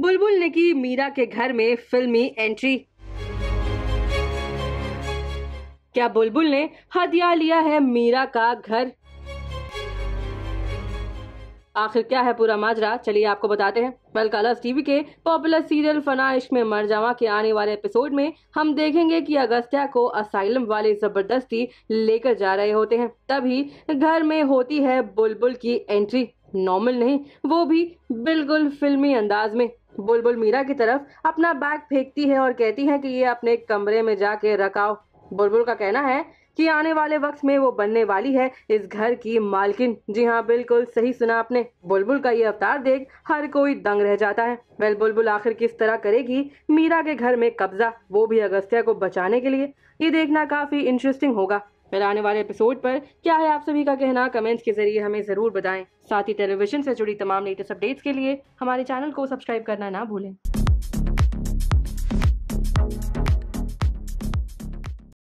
बुलबुल ने की मीरा के घर में फिल्मी एंट्री। क्या बुलबुल ने हथिया लिया है मीरा का घर? आखिर क्या है पूरा माजरा? चलिए आपको बताते हैं। वेल कलर्स टीवी के पॉपुलर सीरियल फना इश्क में मर जावा के आने वाले एपिसोड में हम देखेंगे कि अगस्त्या को असाइलम वाले ज़बरदस्ती लेकर जा रहे होते हैं। तभी घर में होती है बुलबुल की एंट्री। नॉर्मल नहीं, वो भी बिल्कुल फिल्मी अंदाज में। बुलबुल मीरा की तरफ़ अपना बैग फेंकती है और कहती है कि ये अपने कमरे में जाके रखाओ। बुलबुल का कहना है कि आने वाले वक्त में वो बनने वाली है इस घर की मालकिन। जी हाँ बिल्कुल सही सुना आपने। बुलबुल का ये अवतार देख हर कोई दंग रह जाता है। वेल, बुलबुल आखिर किस तरह करेगी? मीरा के घर में कब्जा, वो भी अगस्त्या को बचाने के लिए। ये देखना काफ़ी इंटरेस्टिंग होगा। फिर आने वाले एपिसोड पर क्या है आप सभी का कहना कमेंट्स के ज़रिए हमें ज़रूर बताएँ। साथ ही टेलीविज़न से जुड़ी तमाम लेटेस्ट अपडेट्स के लिए हमारे चैनल को सब्सक्राइब करना ना भूलें।